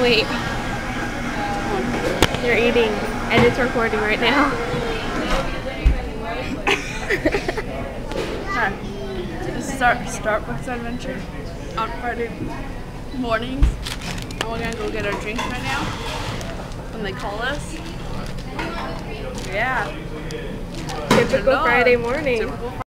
Wait, They're eating and it's recording right now. Hi. This is our Starbucks adventure on Friday mornings. And we're gonna go get our drinks right now when they call us. Yeah. Typical Friday morning. Typical